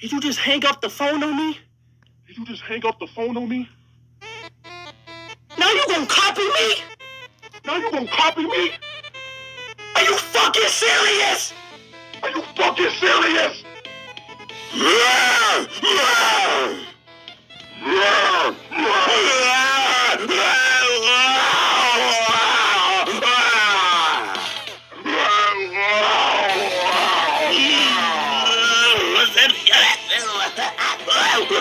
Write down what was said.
Did you just hang up the phone on me? Did you just hang up the phone on me? Now you gonna copy me? Now you gonna copy me? Are you fucking serious? Are you fucking serious?